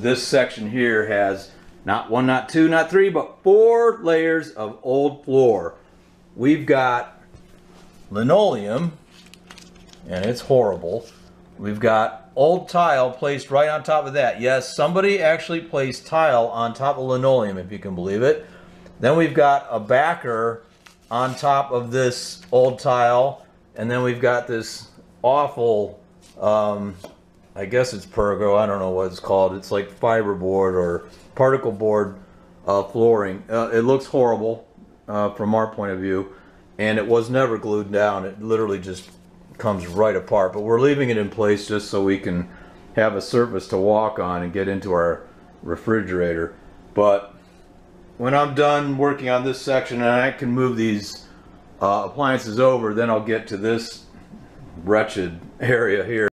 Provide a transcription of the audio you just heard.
this section here has not one, not two, not three, but four layers of old floor. We've got linoleum, and it's horrible. We've got old tile placed right on top of that. Yes, somebody actually placed tile on top of linoleum, if you can believe it. Then we've got a backer on top of this old tile, and then we've got this awful, um, I guess it's Pergo, I don't know what it's called. It's like fiberboard or particle board uh, flooring. Uh, it looks horrible uh, from our point of view, and it was never glued down. It literally just comes right apart. But we're leaving it in place just so we can have a surface to walk on and get into our refrigerator. But when I'm done working on this section and I can move these uh, appliances over, then I'll get to this wretched area here.